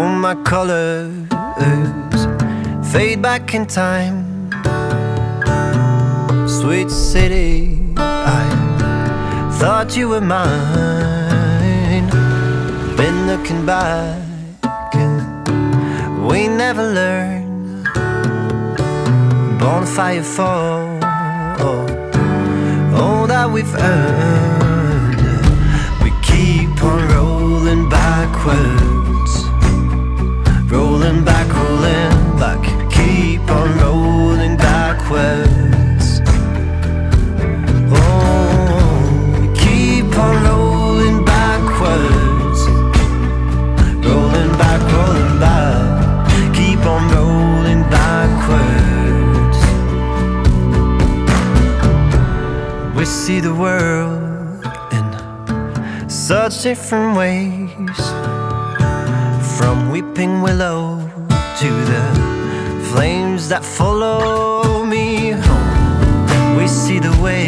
all my colors fade back in time. Sweet city, I thought you were mine. Been looking back, and we never learned. Bonfire fall, all that we've earned. We see the world in such different ways. From weeping willow to the flames that follow me home We see the waves,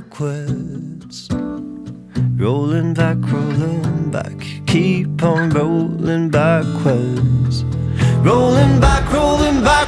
backwards. Rolling back, rolling back. Keep on rolling backwards. Rolling back, rolling back,